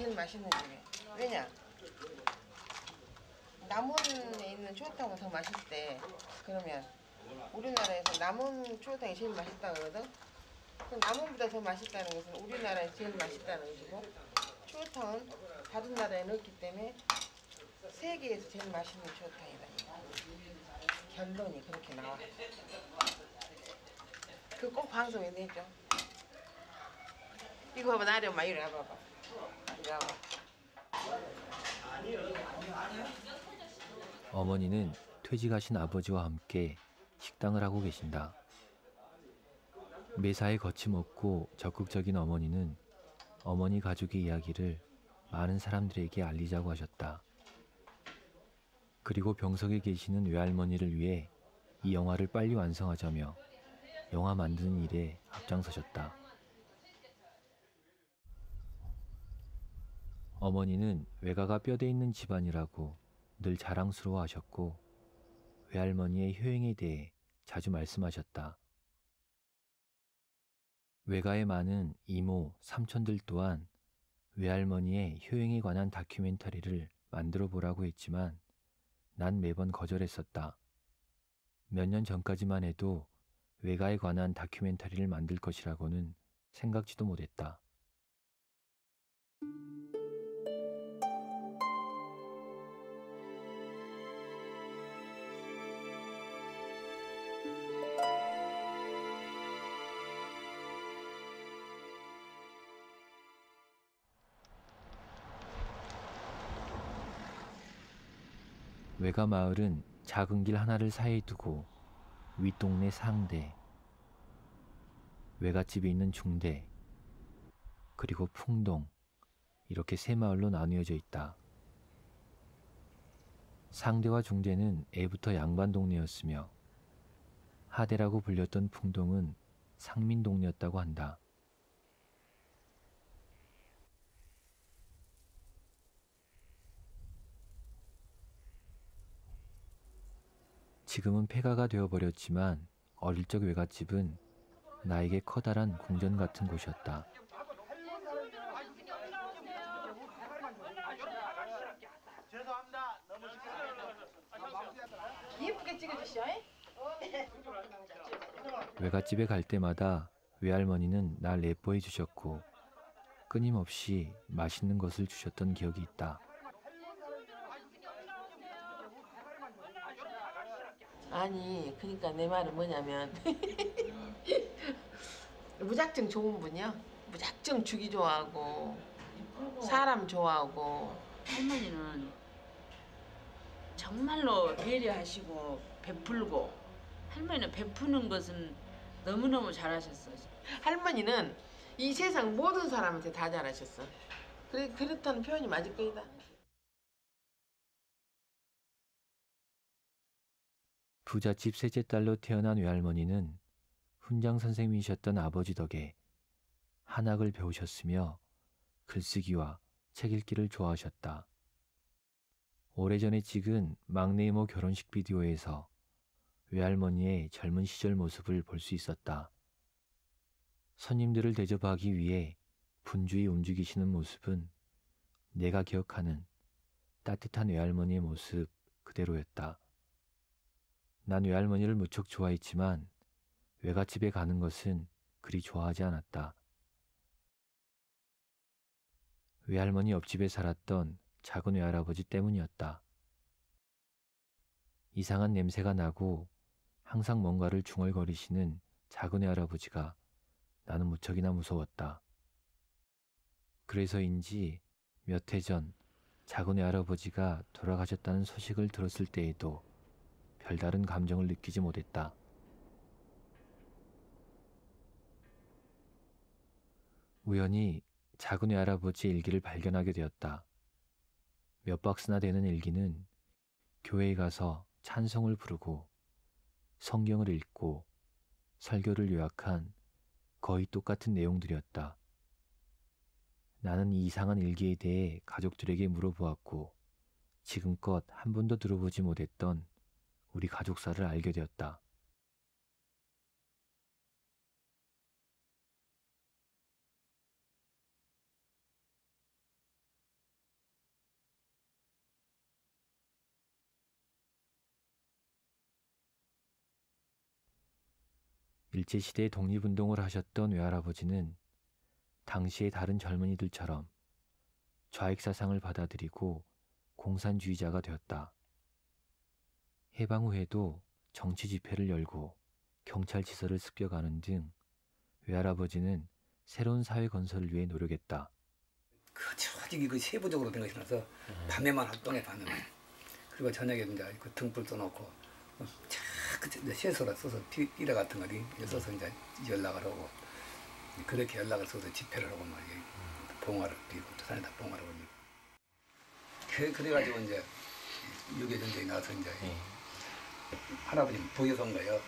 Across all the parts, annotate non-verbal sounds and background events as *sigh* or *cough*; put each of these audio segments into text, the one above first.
제일 맛있는 집이에요. 왜냐? 남원에 있는 추어탕보다 더 맛있대. 그러면 우리나라에서 남원 추어탕이 제일 맛있다 그러거든. 그 남원보다 더 맛있다는 것은 우리나라에 제일 맛있다는 것이고 추어탕은 다른 나라에는 없기 때문에 세계에서 제일 맛있는 추어탕이다. 결론이 그렇게 나와. 그 꼭 방송에 내죠. 이거 봐봐 나를 엄마 이리 와봐봐. 어머니는 퇴직하신 아버지와 함께 식당을 하고 계신다. 매사에 거침없고 적극적인 어머니는 어머니 가족의 이야기를 많은 사람들에게 알리자고 하셨다. 그리고 병석에 계시는 외할머니를 위해 이 영화를 빨리 완성하자며 영화 만드는 일에 앞장서셨다. 어머니는 외가가 뼈대 있는 집안이라고 늘 자랑스러워 하셨고 외할머니의 효행에 대해 자주 말씀하셨다. 외가에 많은 이모, 삼촌들 또한 외할머니의 효행에 관한 다큐멘터리를 만들어 보라고 했지만 난 매번 거절했었다. 몇 년 전까지만 해도 외가에 관한 다큐멘터리를 만들 것이라고는 생각지도 못했다. 외가 마을은 작은 길 하나를 사이에 두고 윗동네 상대, 외갓집에 있는 중대, 그리고 풍동, 이렇게 세 마을로 나뉘어져 있다. 상대와 중대는 애부터 양반 동네였으며 하대라고 불렸던 풍동은 상민 동네였다고 한다. 지금은 폐가가 되어버렸지만 어릴 적 외갓집은 나에게 커다란 궁전 같은 곳이었다. 잉? 외갓집에 갈 때마다 외할머니는 날 예뻐해 주셨고 끊임없이 맛있는 것을 주셨던 기억이 있다. 아니, 그러니까 내 말은 뭐냐면 *laughs* 무작정 좋은 분이요. 무작정 주기 좋아하고 사람 좋아하고 할머니는 정말로 배려하시고 베풀고 할머니는 베푸는 것은 너무너무 잘하셨어요. 할머니는 이 세상 모든 사람한테 다 잘하셨어. 그래 그렇다는 표현이 맞을 거이다. 부잣집 셋째 딸로 태어난 외할머니는 훈장 선생님이셨던 아버지 덕에 한학을 배우셨으며 글쓰기와 책 읽기를 좋아하셨다. 오래전에 찍은 막내 이모 결혼식 비디오에서 외할머니의 젊은 시절 모습을 볼 수 있었다. 손님들을 대접하기 위해 분주히 움직이시는 모습은 내가 기억하는 따뜻한 외할머니의 모습 그대로였다. 난 외할머니를 무척 좋아했지만 외갓집에 가는 것은 그리 좋아하지 않았다. 외할머니 옆집에 살았던 작은 외할아버지 때문이었다. 이상한 냄새가 나고 항상 뭔가를 중얼거리시는 작은 외할아버지가 나는 무척이나 무서웠다. 그래서인지 몇 해 전 작은 외할아버지가 돌아가셨다는 소식을 들었을 때에도 별다른 감정을 느끼지 못했다. 우연히 작은 외할아버지의 일기를 발견하게 되었다. 몇 박스나 되는 일기는 교회에 가서 찬송을 부르고 성경을 읽고 설교를 요약한 거의 똑같은 내용들이었다. 나는 이 이상한 일기에 대해 가족들에게 물어보았고 지금껏 한 번도 들어보지 못했던 우리 가족사를 알게 되었다. 일제시대에 독립운동을 하셨던 외할아버지는 당시의 다른 젊은이들처럼 좌익사상을 받아들이고 공산주의자가 되었다. 해방 후에도 정치 집회를 열고 경찰 지서를 습격하는 등 외할아버지는 새로운 사회 건설을 위해 노력했다. 그 조직이 그 세부적으로 된 것이라서 밤에만 활동해 밤에만. 그리고 저녁에 이제 그 등불 떠놓고 어, 자그 세소라 써서 띠- 띠라 같은 거리 써서 이제 연락을 하고 그렇게 연락을 써서 집회를 하고 말이에요 봉화를 또 산에다 봉화를 올리고. 그 그래가지고 이제 6.25 전쟁이 나서 이제 할아버지는 부여선 거예요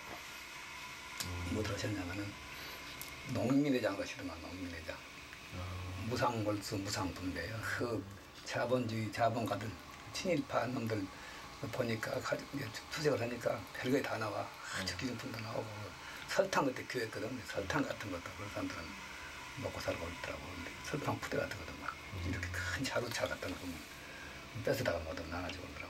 뭐 들으셨냐면은 농민회장 것이더만 농민회장 무상골수 무상분배요. 그 자본주의 자본가들 친일파 놈들 보니까 투쟁을 하니까 별거에 다 나와. 아주 기준품도 나오고 설탕 그때 교했거든. 설탕 같은 것도 그런 사람들은 먹고 살고 있더라고. 설탕 부대 같은 것도 막 이렇게 큰 자루차 같은 거 보면 뺏어다가 모두 나눠주고.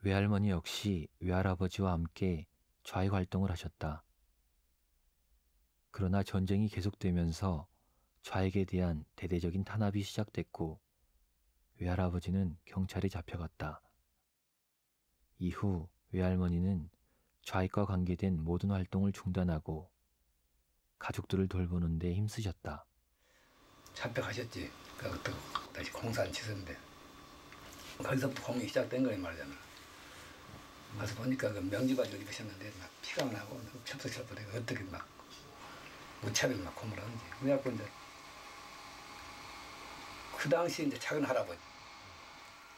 외할머니 역시 외할아버지와 함께 좌익 활동을 하셨다. 그러나 전쟁이 계속되면서 좌익에 대한 대대적인 탄압이 시작됐고 외할아버지는 경찰에 잡혀갔다. 이후 외할머니는 좌익과 관계된 모든 활동을 중단하고 가족들을 돌보는 데 힘쓰셨다. 잡혀가셨지. 그것도 다시 공산 치서인데 거기서부터 공이 시작된 거란 말이잖아. 가서 보니까 그 명지바지 를 입으셨는데 막 피가 나고 철떡철떡해고 어떻게 막 무차별 막 고문을 하는지. 그래갖고 이제 그 당시 이제 작은 할아버지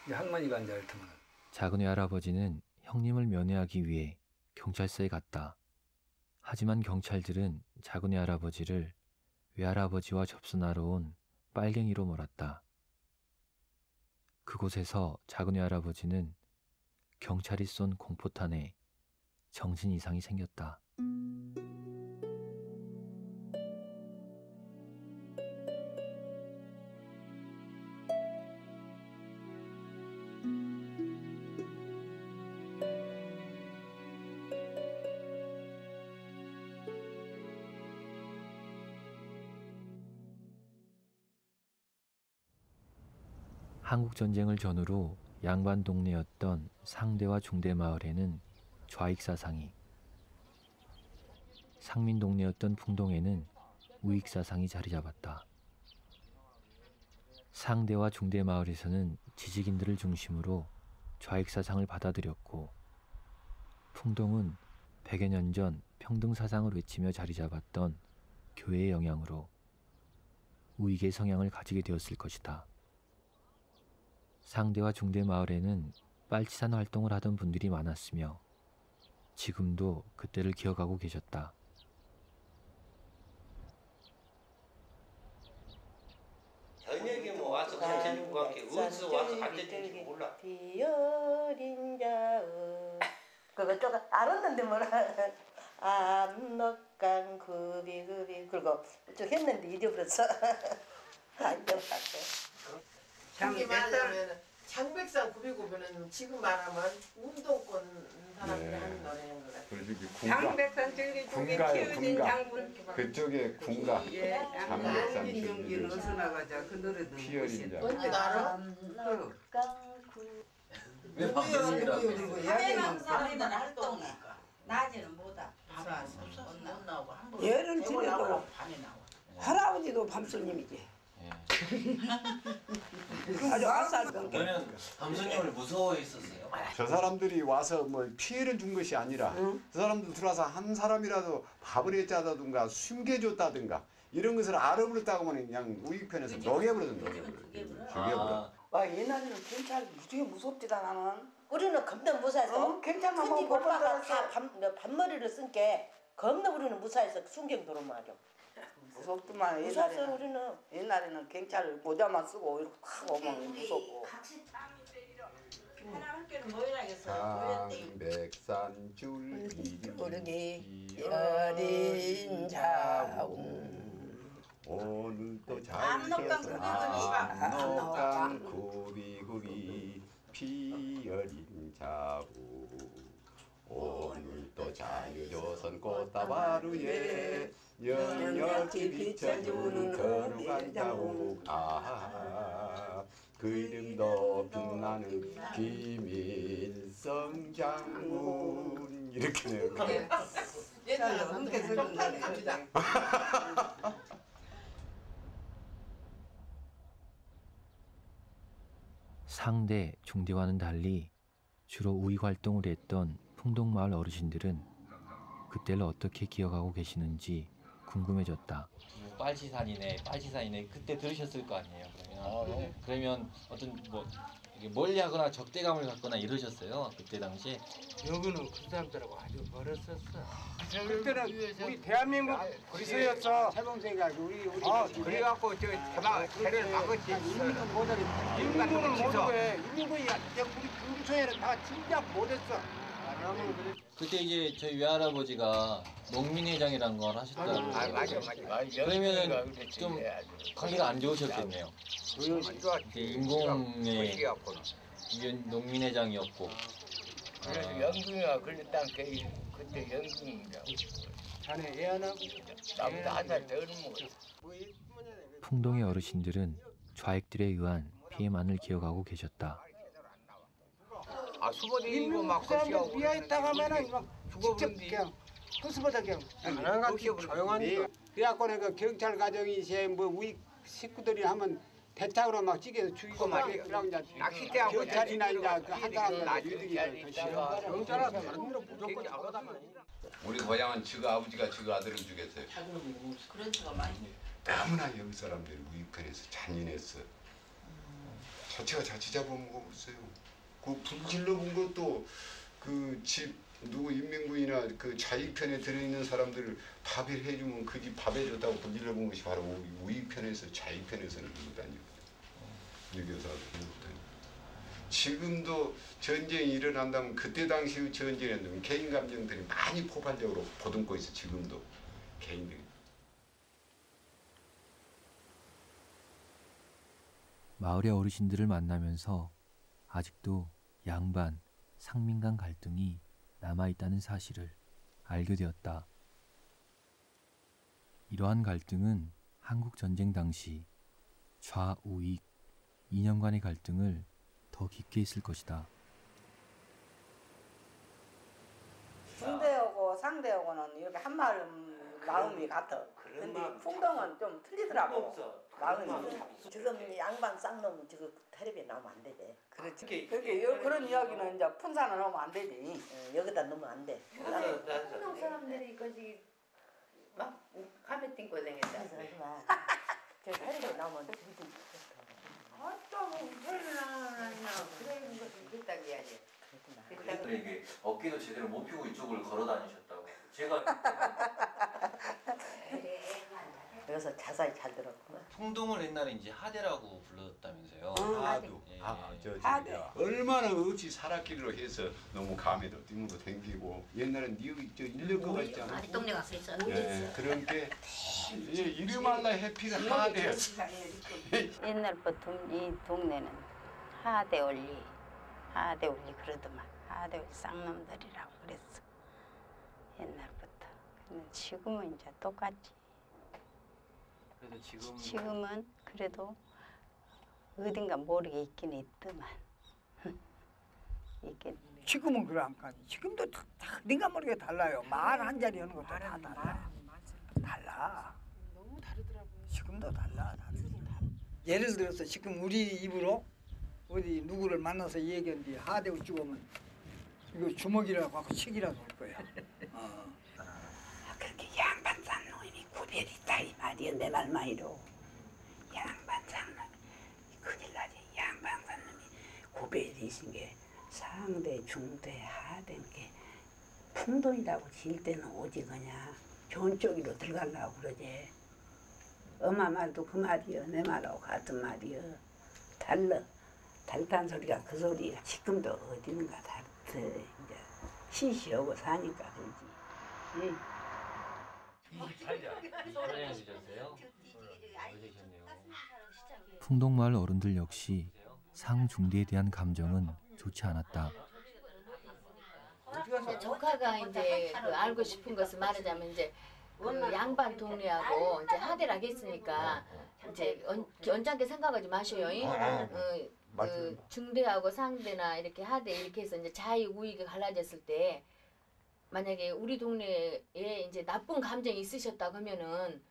할머니가 이제 이를테면 작은 외할아버지는 형님을 면회하기 위해 경찰서에 갔다. 하지만 경찰들은 작은 외할아버지를 외할아버지와 접선하러 온 빨갱이로 몰았다. 그곳에서 작은 외할아버지는 경찰이 쏜 공포탄에 정신 이상이 생겼다. 한국 전쟁을 전후로 양반 동네였던 상대와 중대 마을에는 좌익 사상이, 상민 동네였던 풍동에는 우익 사상이 자리 잡았다. 상대와 중대 마을에서는 지식인들을 중심으로 좌익 사상을 받아들였고, 풍동은 100여 년 전 평등 사상을 외치며 자리 잡았던 교회의 영향으로 우익의 성향을 가지게 되었을 것이다. 상대와 중대 마을에는 빨치산 활동을 하던 분들이 많았으며 지금도 그때를 기억하고 계셨다. 저녁에 뭐 와서 경찰님과 함께 어디서 와서 앉았는지 몰라. 비어린 자의 그거 좀 알았는데 뭐라. 압록강 구비구비. 그리고 쭉 했는데 잊어버렸어. 안 잊어버렸어 그게 말하자면 장백산 909번은 지금 말하면 운동권 사람들이 네. 하는 노래인 것 같아요. 그리고 이게 군가 장백산 저기 군가요, 키우진 군가. 장군 그쪽에 군가 예 장백산 저기 어디서 나가자 그 노래도 피어린 자 언니 알아? 왜 방송이라고? 그리고 야경은 사람들은 활동해. 낮에는 못와. 봐봐 못 나오고 한 번. 열흘 지내도 밤에 나와. 할아버지도 밤손님이지 아주 아싸던 게 너는 감독님을 무서워했었어요. 저 사람들이 와서 뭐 피해를 준 것이 아니라 응. 그 사람들 들어와서 한 사람이라도 밥을 해짜다든가 숨겨줬다든가 이런 것을 알아버렸다고 하면 그냥 우익편에서 녹여버리든 녹여버려. 죽여버려. 와 옛날에는 경찰 무지개 무섭지다 나는. 우리는 겁나 무사했어 어? 경찰만 큰집 보고 오빠가 다 반, 반머리를 쓴게 겁나 우리는 무사해서 순경 도로 말이야 무섭더만 무서웠어 옛날에는. 우리는. 옛날에는 경찰 모자만 쓰고 이렇게 탁 오면 무섭고. 하나 함께는 모이라겠어. 장백산 줄기 우리 여린 자운 오늘도 잘 압록강 펴서 구비구비. 압록강 구비구비 피어린 자우 오늘도 저 자유조선 꽃다발루에 영역이 비춰주는 거룩한 자국 아, 그 이름도 빛나는 김일성 장군. 이렇게 내요 옛날에 함께 쓰는 노래 상대, 중대와는 달리 주로 우익 활동을 했던 풍동마을 어르신들은 그때를 어떻게 기억하고 계시는지 궁금해졌다. 뭐 빨치산이네, 빨치산이네 그때 들으셨을 거 아니에요. 그러면 그러면 어떤 뭐 멀리하거나 적대감을 갖거나 이러셨어요 그때 당시에. 여기는 그 사람들하고 아주 멀었었어. 그때는 우리 대한민국 그리스였어. 세봉세가 우리 우리. 어, 그래갖고 저 대박 대를 막았지. 인민군 모델이 인민군은 못해. 인민군이 우리 군소에는 다 진짜 못했어. 그때 이제 저희 외할아버지가 농민회장이라는 걸 하셨다고. 아, 맞아, 맞아. 그러면은 좀 관계가 안 좋으셨겠네요. 이제 인공의 농민회장이었고. 그래서 연금이가 걸렸다는 게 그때 연금이라고. 자네 애안하고 나보다 한살 젊은 거. 풍동의 어르신들은 좌익들에 의한 피해만을 기억하고 계셨다. 아 수보대고 막 사람들 비어 있다가 하면은 막 직접 그냥 그수보다 그냥 안한같이 조용하니까 그래갖고 내가 경찰 가정이 이제 뭐 우리 식구들이 하면 대창으로 막 찌개서 죽이고 막 그러고 이제 낚싯대하고 경찰이나 이제 그한 사람들 유득이 경찰은 다른 데로 무조건 나가다만 우리 고향은 지가 아버지가 지가 아들을 죽였어요. 그런 수가 많이 너무나 여기 사람들이 우익편에서 잔인했어. 자체가 자치 잡아먹었어요. 그 불 질러 본 것도 그 집 누구 인민군이나 그 자익편에 들어있는 사람들을 밥을 해주면 그 집 밥 해 줬다고 불 질러 본 것이 바로 우- 우익편에서 자익편에서는 그러고 다니거든. 유교사 다니. 지금도 전쟁이 일어난다면 그때 당시의 전쟁에는 개인 감정들이 많이 포괄적으로 보듬고 있어 지금도 개인들이. 마을의 어르신들을 만나면서 아직도 양반, 상민 간 갈등이 남아있다는 사실을 알게 되었다. 이러한 갈등은 한국 전쟁 당시 좌우익 이념 간의 갈등을 더 깊게 했을 것이다. 중대하고 상대하고는 이렇게 한 마음 마음이 같아. 근데 풍덩은 좀 틀리더라고. 마음이. 지금 양반 쌍놈 지금 텔레비에 나오면 안 되지. 그렇지. 그렇게 여- 그런 이야기는 이제 푼산은 하면 안 되지. 어, 여기다 넣으면 안 돼. 한국 사람들이 거기 막 카베팅 고생했다. 그래서 하지 마. *laughs* 저 텔레비에 나오면 되게 어떤 소리를 하나 그런 것도 그딴 게 아니야. 그때 이게 어깨도 제대로 못 펴고 이쪽을 걸어 다니셨다고. 제가 *laughs* 그래 서 자세히 잘 들었구나. 풍동을 옛날에 이제 하대라고 불렀다면서요. 하도 예. 아, 저 하대. 저기야. 얼마나 어찌 살았길로 해서 너무 감에도 띠무도 댕기고 옛날엔 니저 인력거가 있잖아. 아직 동네 가서 있어. 예, 그런 게 *laughs* 예, 이름할라 해피가 하대. 옛날부터 이 동네는 하대올리, 하대올리 그러더만 하대올리 쌍놈들이라고 그랬어. 옛날부터. 근데 지금은 이제 똑같지. 그래도 지금 지금은 그래도 어딘가 모르게 있긴 있더만. *laughs* 있긴. 지금은 그래 안 가지. 지금도 다, 다 네가 모르게 달라요. 말 한 자리 하는 것도 다 달라. 달라. 너무 다르더라고요. 지금도 달라. 다르지. 예를 들어서 지금 우리 입으로 어디 누구를 만나서 얘기하는데 하대우 찍으면 이거 주먹이라고 하고 책이라고 할 거야. *laughs* 어. 구별이 있다 이 말이야. 내말 마이로. 양반 쌍놈 큰일 나지. 양반 구별이. 있은 게 상대 중대 하대인 게 풍동이라고 질 때는 오지 그냥. 좋은 쪽으로 들어가려고 그러지. 엄마 말도 그 말이여 내 말하고 같은 말이여 달라. 달단 소리가 그 소리가 지금도 어디는가 다르 이제 시시하고 사니까 그러지. 응. 풍동마을 어른들 역시 상중대에 대한 감정은 좋지 않았다. 이제 조카가 이제 그 알고 싶은 것을 말하자면 이제 그 양반 동네하고 이제 하대를 하겠으니까 이제 언, 언짢게 생각하지 마셔요. 잉? 아, 어, 그 중대하고 상대나 이렇게 하대 이렇게 해서 이제 자유 우익이 갈라졌을 때 만약에 우리 동네에 이제 나쁜 감정이 있으셨다 그러면은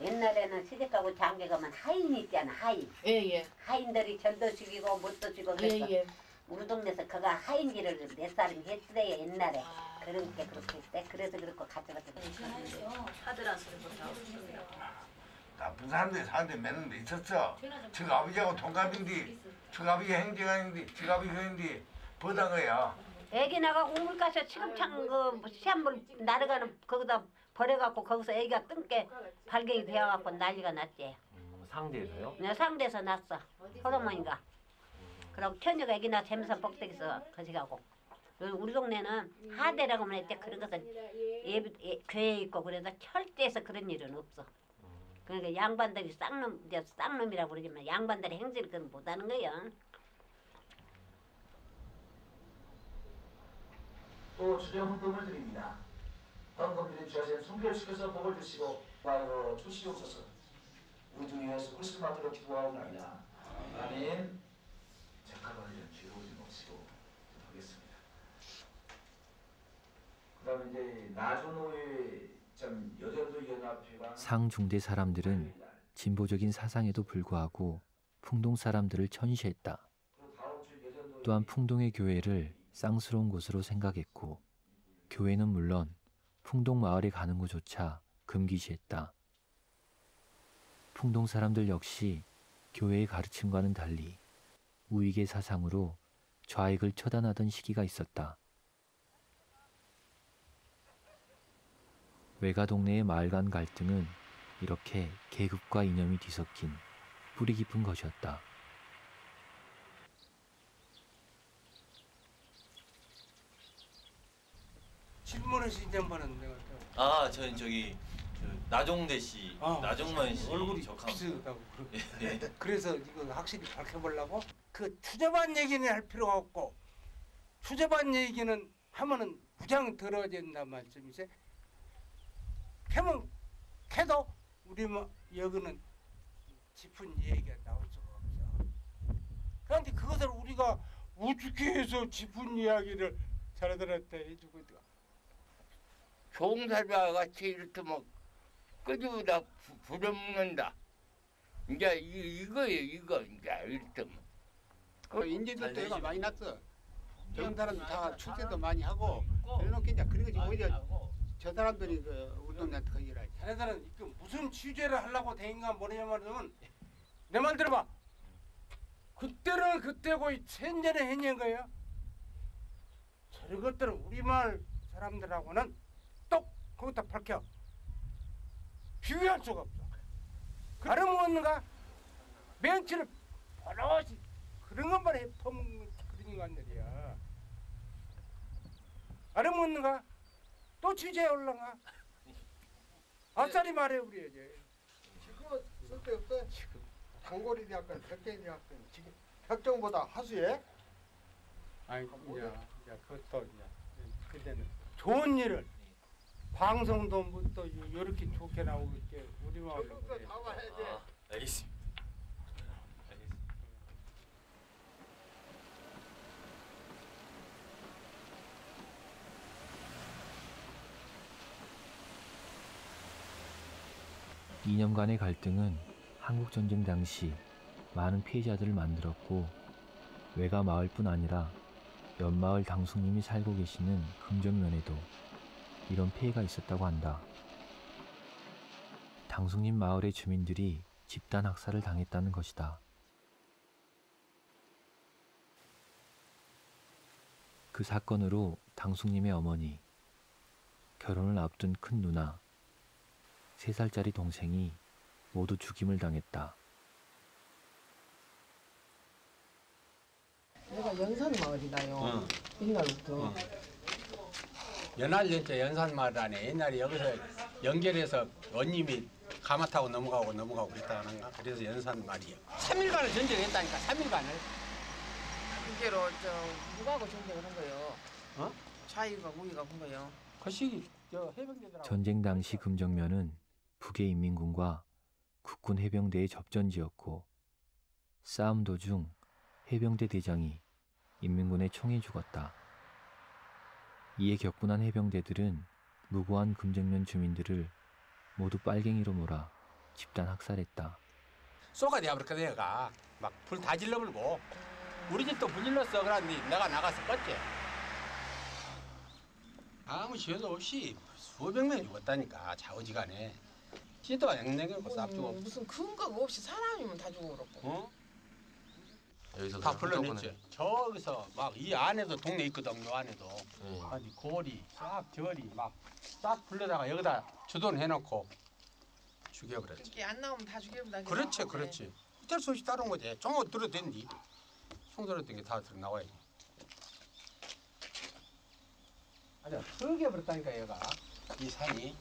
옛날에는 시집가고 장가 가면 하인이 있잖아 하인. 예예. 하인들이 절도 죽이고 못도 죽이고 그래서 예예 우리 동네에서 그가 하인질을 몇 사람이 했대요 옛날에. 그런 게 그렇게 했대. 그래서 그렇고 가져갔대 하드란 소리 못하고 나쁜 사람들이 사는데 매는 데 있었어. 저 아버지하고 동갑인데, 저 아버지 행정관인데, 저 아버지 그인데 보다 거야. 애기 나가 우물 가서 시금창 그 시한물 날아가는 거기다 버려갖고 거기서 애기가 뜬게 발견이 되어갖고 난리가 났지. 상대에서요? 내가 상대에서 났어. 호동머니가. 그러고 처녀가 애기 나 재면서 뻑대기서 거시가고. 우리 동네는 하대라고 하면 이때 그런 것은 예비, 예, 교회에 있고 그래서 철저해서 그런 일은 없어. 그러니까 양반들이 쌍놈 쌍놈이라고 그러지만 양반들이 행실을 그건 못하는 거야 또 주정 헌금을 드립니다. 드린 주하신 순결시켜서 복을 주시고 과거 주시옵소서. 우리 중 위해서 그리스도 만들어 기도하옵나이다. 아멘. 잠깐만 기도하지 마시고 하겠습니다. 그 다음에 이제 나주노의 참 여전도 연합회가 상중대 사람들은 진보적인 사상에도 불구하고 풍동 사람들을 천시했다. 또한 풍동의 교회를 쌍스러운 곳으로 생각했고 교회는 물론 풍동 마을에 가는 것조차 금기시했다. 풍동 사람들 역시 교회의 가르침과는 달리 우익의 사상으로 좌익을 처단하던 시기가 있었다. 외가 동네의 마을 간 갈등은 이렇게 계급과 이념이 뒤섞인 뿌리 깊은 것이었다. 신문을 신장반은 내가 또 아, 저는 저기 저 나종대 씨, 어, 나종만 씨 얼굴이 적합. 비슷하고 그렇게. 예. *laughs* 그래서 이거 확실히 밝혀보려고 그 추접한 얘기는 할 필요가 없고 추접한 얘기는 하면은 부장 들어진단 말씀이세. 캐면 캐도 우리 뭐 여기는 짚은 얘기가 나올 수가 없어. 그런데 그것을 우리가 우습게 해서 짚은 이야기를 자네들한테 해주고 있다. 종살바 같이 이렇게면 끄집어다 부- 부려먹는다. 이제 이, 이거예요 이거 이제 이렇게면. 그 인재도 또 애가 많이 났어. 저런 사람 다 출세도 많이 하고 그래놓고 이제 그리고 오히려 저 사람들이 그 동네한테 그 일하지. 자네들은 그 무슨 취재를 하려고 된가 뭐냐면은 내말 들어봐. 그때는 그때고 이 천년에 했는 거야. 저런 것들은 우리말 사람들하고는 똑 거기다 밝혀. 비교할 수가 없어. 없는가? 멘치를 버릇이 그런 것만 해 퍼먹는 그런 인간들이야. 없는가? 또 취재해 올라가. 아싸리 말해 우리 이제. 지금은 쓸데없어. 지금 단골이 대학교, 백대이 대학교 지금 혁정보다 하수해? 아니 이제 이제 그것도 이제 그때는 좋은 일을 방송도 뭐또 이렇게 좋게 나오고 있게 우리 마을로 그래. 아, 알겠습니다. 알겠습니다. 이념 간의 갈등은 한국 전쟁 당시 많은 피해자들을 만들었고 외가 마을뿐 아니라 옆마을 당숙님이 살고 계시는 긍정면에도 이런 피해가 있었다고 한다. 당숙님 마을의 주민들이 집단 학살을 당했다는 것이다. 그 사건으로 당숙님의 어머니, 결혼을 앞둔 큰 누나, 세 살짜리 동생이 모두 죽임을 당했다. 내가 연산 마을이다요. 옛날부터. 연안연자 연산마을 안에 옛날에 여기서 연결해서 원님이 가마 타고 넘어가고 넘어가고 그랬다는가 그래서 연산마을이요. 3일간을 전쟁했다니까 3일간을. 그게로 저 누구하고 전쟁을 한 거요? 어? 좌이가 우이가 본 거요. 그 시기 저 해병대들하고 전쟁 당시 금정면은 북의 인민군과 국군 해병대의 접전지였고 싸움 도중 해병대 대장이 인민군의 총에 죽었다. 이에 격분한 해병대들은 무고한 금정면 주민들을 모두 빨갱이로 몰아 집단 학살했다. 쏘가 되어버렸거든 얘가 막 불 다 질러버리고 우리 집도 불 질렀어 그러니 내가 나가서 껐지 아무 죄도 없이 수백 명이 죽었다니까 좌우지간에 지도가 냉랭하고 쌉주고 음, 무슨 근거가 없이 사람이면 다 죽어버렸고. 어? 여기서 다 불러냈지. 저기서 막 이 안에도 동네 있거든 요 안에도. 네. 아니 고리 싹 저리 막싹 불러다가 여기다 주둔 해놓고 죽여버렸지. 이렇게 안 나오면 다 죽여본다. 그렇지 그렇지. 어쩔 수 없이 따른 거지. 총을 들어도 된디 총 들어도 게다 들어 나와야지. 아주 흙에 버렸다니까 얘가. 이 산이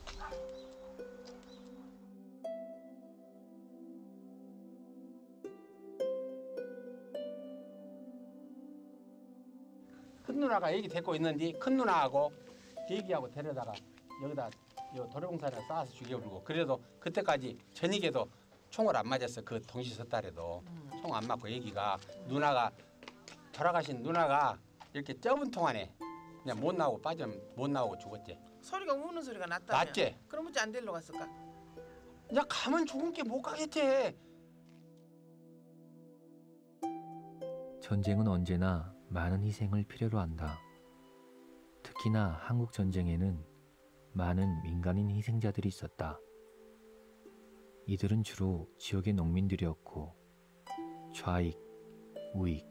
누나가 애기 데리고 있는데 큰 누나하고 애기하고 데려다가 여기다 요 도로공사를 쌓아서 죽여버리고 그래도 그때까지 전익에도 총을 안 맞았어 그 동시섰달에도 총 안 맞고 애기가 누나가 돌아가신 누나가 이렇게 좁은 통 안에 그냥 못 나오고 빠져 못 나오고 죽었지 소리가 우는 소리가 났다며. 났지? 그럼 어찌 안 데리러 갔을까? 야 가면 죽은 게 못 가겠지 전쟁은 언제나 많은 희생을 필요로 한다. 특히나 한국 전쟁에는 많은 민간인 희생자들이 있었다. 이들은 주로 지역의 농민들이었고 좌익, 우익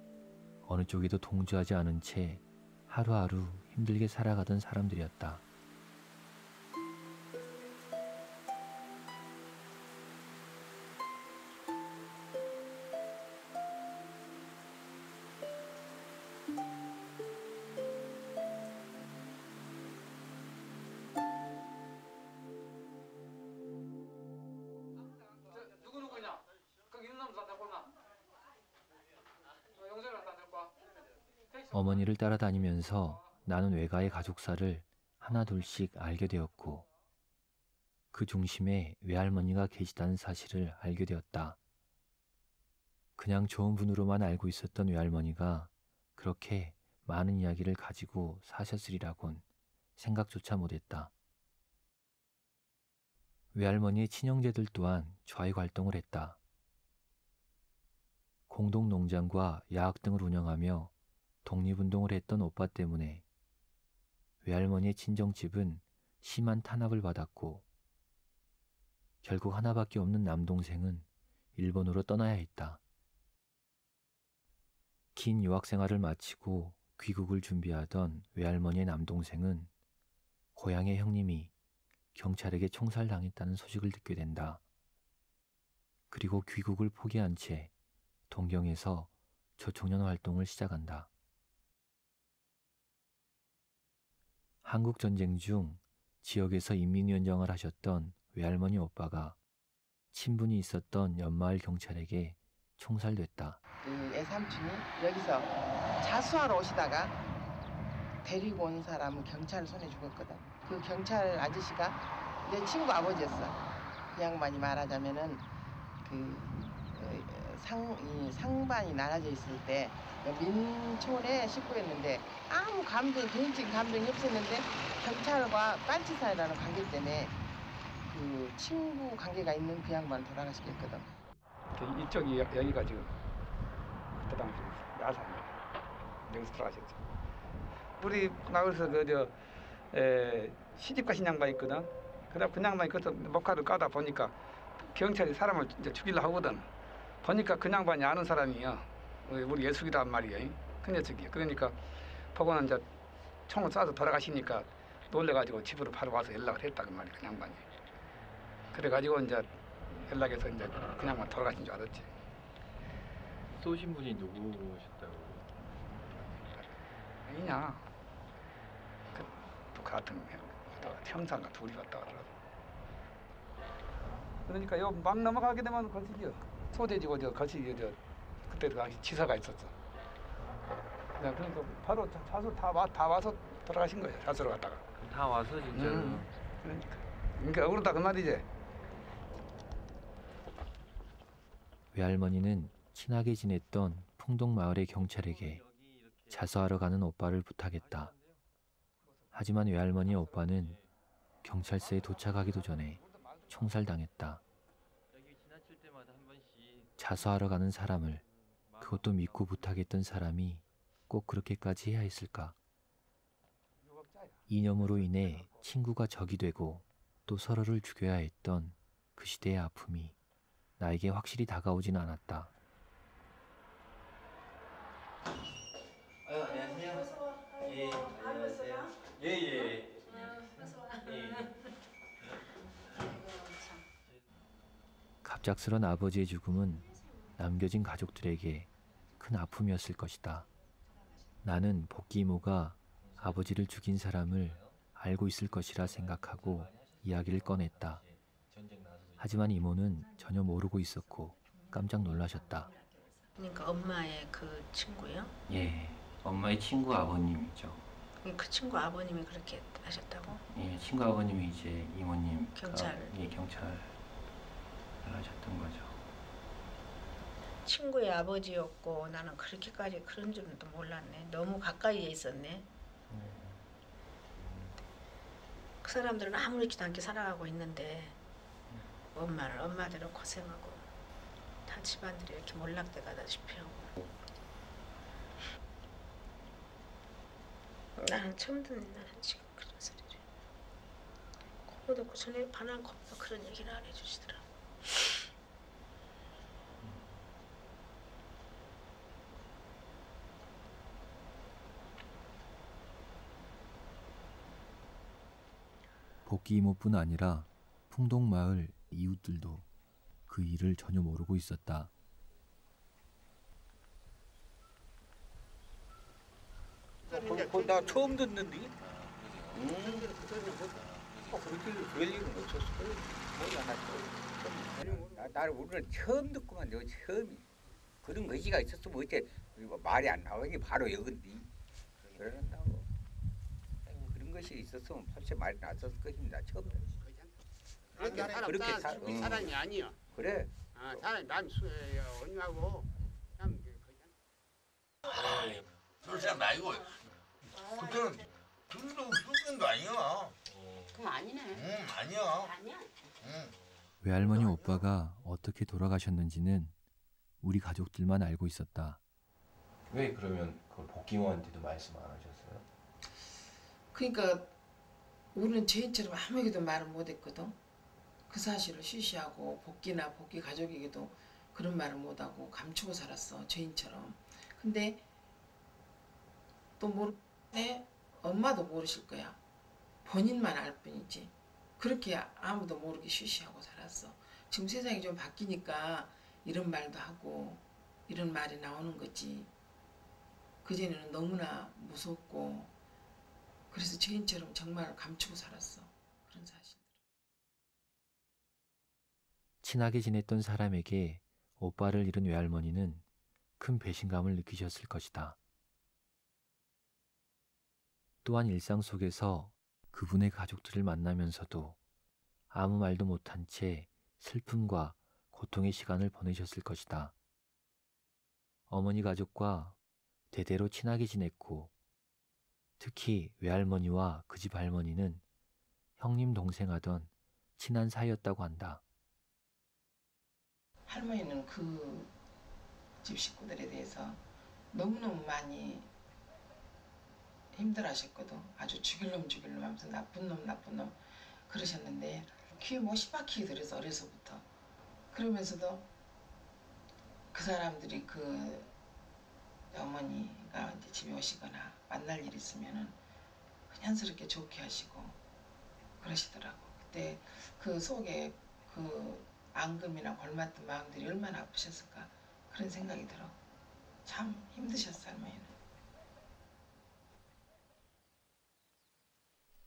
어느 쪽에도 동조하지 않은 채 하루하루 힘들게 살아가던 사람들이었다. 따라다니면서 나는 외가의 가족사를 하나둘씩 알게 되었고 그 중심에 외할머니가 계시다는 사실을 알게 되었다. 그냥 좋은 분으로만 알고 있었던 외할머니가 그렇게 많은 이야기를 가지고 사셨으리라곤 생각조차 못했다. 외할머니의 친형제들 또한 좌익 활동을 했다. 공동농장과 야학 등을 운영하며 독립운동을 했던 오빠 때문에 외할머니의 친정집은 심한 탄압을 받았고 결국 하나밖에 없는 남동생은 일본으로 떠나야 했다. 긴 유학 생활을 마치고 귀국을 준비하던 외할머니의 남동생은 고향의 형님이 경찰에게 총살당했다는 소식을 듣게 된다. 그리고 귀국을 포기한 채 동경에서 조총련 활동을 시작한다. 한국 전쟁 중 지역에서 인민위원장을 하셨던 외할머니 오빠가 친분이 있었던 연마을 경찰에게 총살됐다. 그 애삼촌이 여기서 자수하러 오시다가 데리고 온 사람은 경찰 손에 죽었거든. 그 경찰 아저씨가 내 친구 아버지였어. 그 양반이 말하자면은 그 어, 상, 이 상반이 나눠져 있을 때 민촌의 식구였는데 아무 감정, 개인적인 감정이 없었는데 경찰과 빤치사이라는 관계 때문에 그 친구 관계가 있는 그 양반 돌아가시게 했거든. 그 이쪽이 여- 여기가 지금 그때 당시 야산이에요. 여기서 돌아가셨죠. 우리 마을에서 그저 시집 가신 양반 있거든. 그다 그 양반이 그것도 목화를 까다 보니까 경찰이 사람을 이제 죽이려 하거든. 보니까 그 양반이 아는 사람이야. 어, 우리 예숙이란 말이야. 그 녀석이. 그러니까 보고는 이제 총을 쏴서 돌아가시니까 놀래가지고 집으로 바로 와서 연락을 했다 그 말이야. 그 양반이. 그래가지고 이제 연락해서 이제 그 양반 돌아가신 줄 알았지. 쏘신 분이 누구셨다고? 아니냐. 그, 또 같은 형사가 둘이 왔다 가더라고. 그러니까 요막 넘어가게 되면 거시기요. 소재지고 저 거시기 저 그때 그 당시 지사가 있었어. 네, 그러니까 바로 자- 자수 다, 와, 다 와서 돌아가신 거예요. 사서로 갔다가. 다 와서 진짜로. 음, 그러니까. 그러니까 억울하다 그 말이지. 외할머니는 친하게 지냈던 풍동 마을의 경찰에게 자수하러 가는 오빠를 부탁했다. 하지만 외할머니의 오빠는 경찰서에 도착하기도 전에 총살당했다. 자수하러 가는 사람을 그것도 믿고 부탁했던 사람이 꼭 그렇게까지 해야 했을까? 이념으로 인해 친구가 적이 되고 또 서로를 죽여야 했던 그 시대의 아픔이 나에게 확실히 다가오진 않았다. 아유, 안녕하세요. 예, 안녕하세요. 예, 예. 예. 갑작스런 아버지의 죽음은 남겨진 가족들에게 큰 아픔이었을 것이다. 나는 복귀 이모가 아버지를 죽인 사람을 알고 있을 것이라 생각하고 이야기를 꺼냈다. 하지만 이모는 전혀 모르고 있었고 깜짝 놀라셨다. 그러니까 엄마의 그 친구요? 예, 엄마의 친구 아버님이죠. 그 친구 아버님이 그렇게 하셨다고? 예, 친구 아버님이 이제 이모님 경찰. 예, 경찰을 하셨던 거죠. 친구의 아버지였고 나는 그렇게까지 그런 줄은 또 몰랐네. 너무 가까이에 있었네. 그 사람들은 아무렇지도 않게 살아가고 있는데 엄마는 엄마대로 고생하고 다 집안들이 이렇게 몰락돼 가다시피 하고 나는 처음 듣는 나는 지금 그런 소리를 그보다 그 전에 반한 것보다 그런 얘기를 안 해주시더라고 복귀 이모뿐 아니라 풍동마을 이웃들도 그 일을 전혀 모르고 있었다. 나 처음 듣는데. 음. 어, 나를 오늘 처음 듣고만 너 처음이. 그런 거지가 있었으면 어째 뭐 말이 안 나오니 바로 여긴디. 그런다고. 것이 있었으면 벌써 말이 났었을 것입니다. 처음. 그렇게 사람 그렇게 사, 사- 우리 응. 사람이 아니야. 그래. 아, 사람 남 수, 언니하고 참 그런 사람 아니고 그때는 그런 그런 아니야. 그럼 아니네. 응 아니야. 아니야. 응. 외할머니 오빠가 어떻게 돌아가셨는지는 우리 가족들만 알고 있었다. 왜 그러면 그걸 복귀모한테도 말씀 안 하셨어요? 그러니까 우리는 죄인처럼 아무에게도 말을 못했거든. 그 사실을 쉬쉬하고 복귀나 복귀 가족에게도 그런 말을 못하고 감추고 살았어 죄인처럼. 근데 또 모르 내 엄마도 모르실 거야. 본인만 알 뿐이지. 그렇게 아무도 모르게 쉬쉬하고 살았어. 지금 세상이 좀 바뀌니까 이런 말도 하고 이런 말이 나오는 거지. 그전에는 너무나 무섭고 그래서 죄인처럼 정말 감추고 살았어. 그런 사실. 친하게 지냈던 사람에게 오빠를 잃은 외할머니는 큰 배신감을 느끼셨을 것이다. 또한 일상 속에서 그분의 가족들을 만나면서도 아무 말도 못한 채 슬픔과 고통의 시간을 보내셨을 것이다. 어머니 가족과 대대로 친하게 지냈고 특히 외할머니와 그 집 할머니는 형님 동생 하던 친한 사이였다고 한다. 할머니는 그 집 식구들에 대해서 너무너무 많이 힘들어 하셨거든. 아주 죽일 놈 죽일 놈 하면서 나쁜 놈 나쁜 놈 그러셨는데 귀에 뭐 씨바퀴 들어서 어려서부터 그러면서도 그 사람들이 그 어머니가 이제 집에 오시거나 만날 일 있으면은 그냥스럽게 좋게 하시고 그러시더라고. 그때 그 속에 그 앙금이나 골맞던 마음들이 얼마나 아프셨을까 그런 생각이 들어. 참 힘드셨어 할머니는.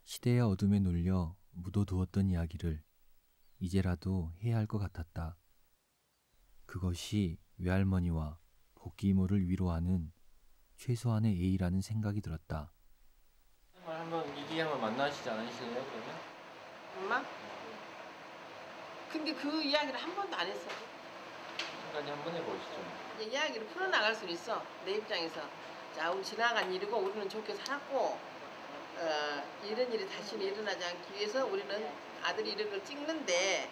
시대의 어둠에 눌려 묻어두었던 이야기를 이제라도 해야 할 것 같았다. 그것이 외할머니와 복귀 이모를 위로하는 최소한의 예의라는 생각이 들었다. 정말 한번 이기 한번 만나시지 않으실래요 그러면? 엄마? 근데 그 이야기를 한 번도 안 했어. 한가지 한번 해보시죠. 이제 이야기를 풀어나갈 수 있어. 내 입장에서. 자, 우리 지나간 일이고 우리는 좋게 살았고 어, 이런 일이 다시는 일어나지 않기 위해서 우리는 아들이 이런 걸 찍는데